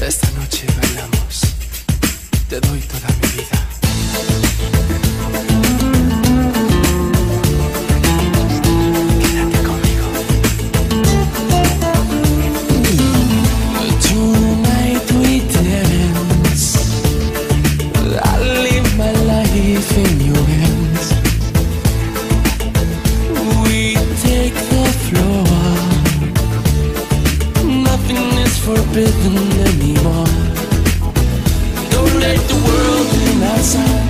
Esta noche bailamos. Te doy toda mi vida. Forbidden anymore. Don't let the world in outside.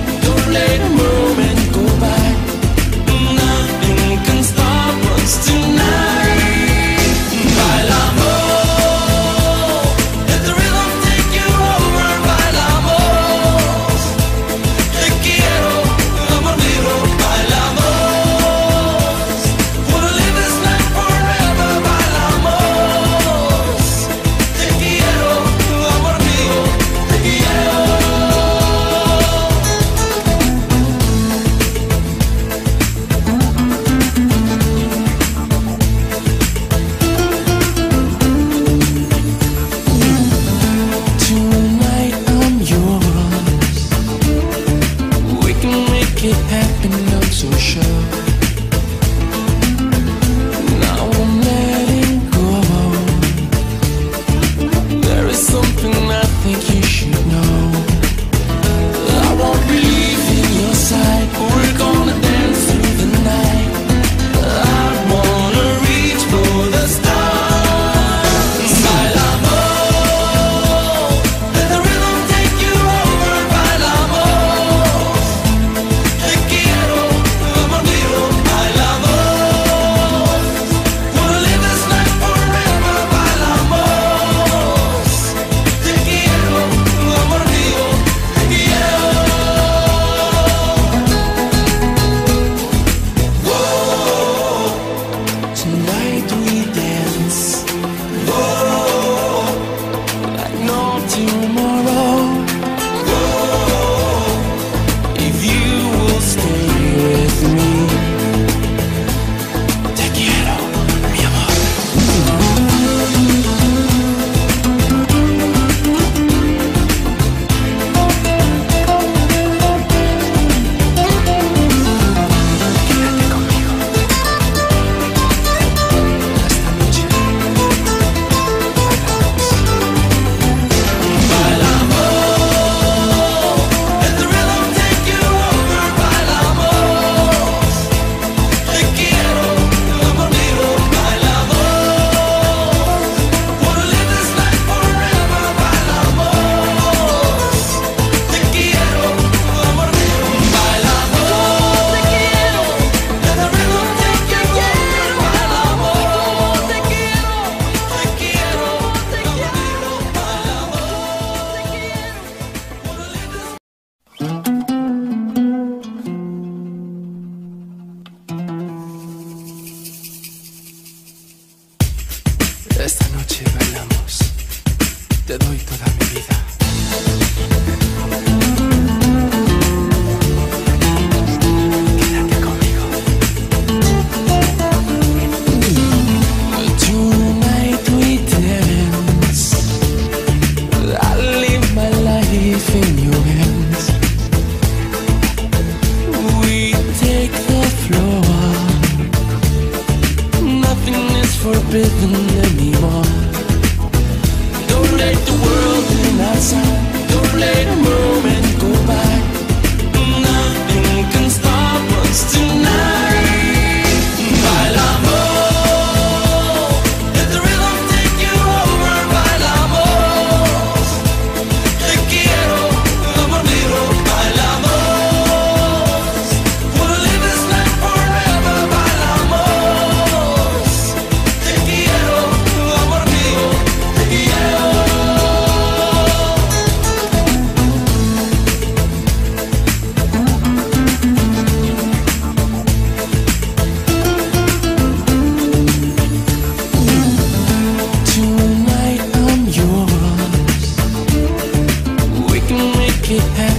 keep